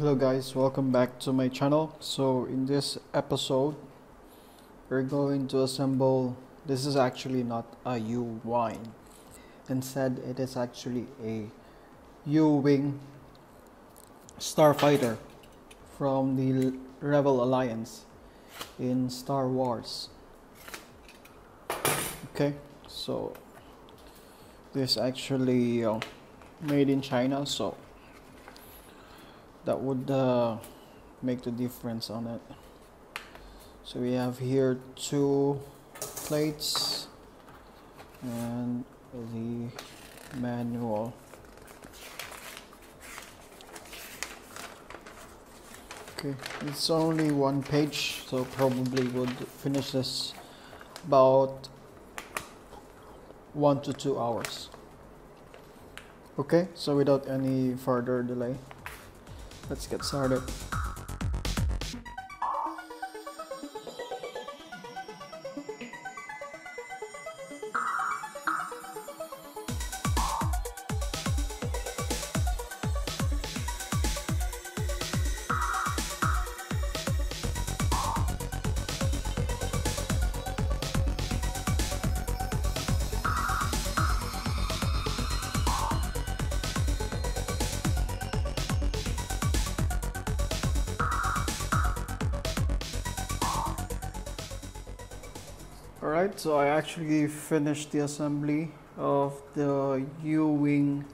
Hello guys, welcome back to my channel. So in this episode, we're going to assemble, this is actually not a U-Wing. Instead, it is actually a U-Wing starfighter from the Rebel Alliance in Star Wars. Okay, so this actually uh, made in China, so that would uh, make the difference on it. So we have here two plates and the manual. Okay it's only one page so probably would finish this about one to two hours. Okay so without any further delay let's get started. Alright, so I actually finished the assembly of the U-Wing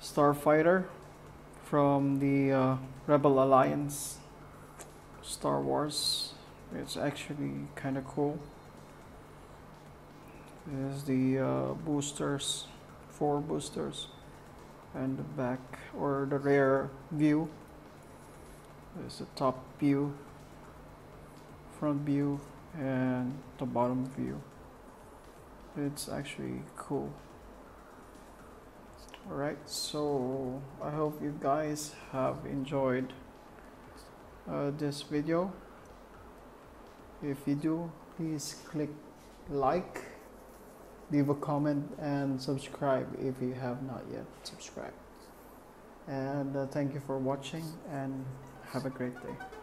Starfighter from the uh, Rebel Alliance Star Wars. It's actually kind of cool. There's the uh, boosters, four boosters, and the back or the rear view. There's the top view, front view, and the bottom view. It's actually cool. Alright so I hope you guys have enjoyed uh, this video. If you do please click like leave a comment and subscribe if you have not yet subscribed. And uh, thank you for watching and have a great day